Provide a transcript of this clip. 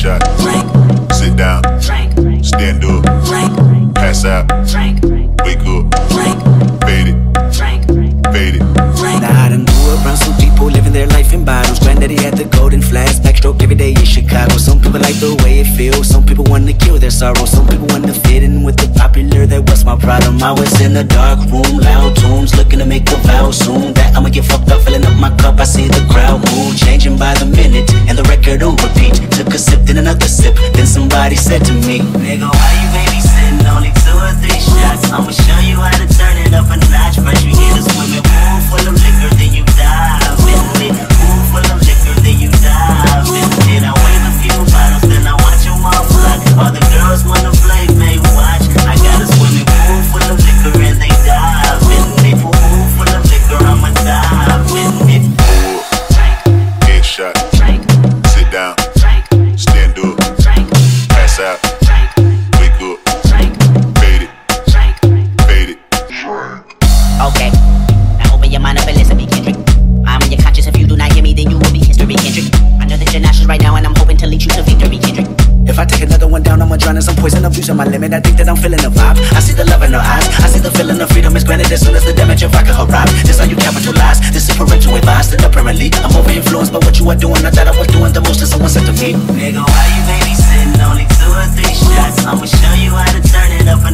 shot. Frank. Sit down. Frank. Stand up. Frank. Pass out. Frank. Wake up. Frank. Fade it. Frank. Fade it. Frank. Now I done grew around some people living their life in bottles. Granddaddy had the golden flask, backstroke every day in Chicago. Some people like the way it feels. Some people want to kill their sorrow. Some people want to fit in with the popular. That was my problem. I was in a dark room, loud tunes, looking to make a vow soon that I'ma get fucked up, filling up my cup. I see somebody said to me, Nigga, Pass Wake up. Fade it. Fade it. Okay. Now open your mind up and listen me, Kendrick. I'm in your conscious. If you do not hear me, then you will be history, Kendrick. I know that you're nauseous right now, and I'm hoping to lead you to victory, Kendrick. If I take another one down, I'ma drown in some poison, abusing my limit. I think that I'm feeling the vibe. I see the love in her eyes. I see the feeling of freedom is granted as soon as the damage of vodka arrive. This how you capitalize. This is parental advice. That apparently I'm over influenced by what you are doing. I thought I was doing the most, and someone said to me, Nigga, why you babysitting? Two or three shots. I'ma show you how to turn it up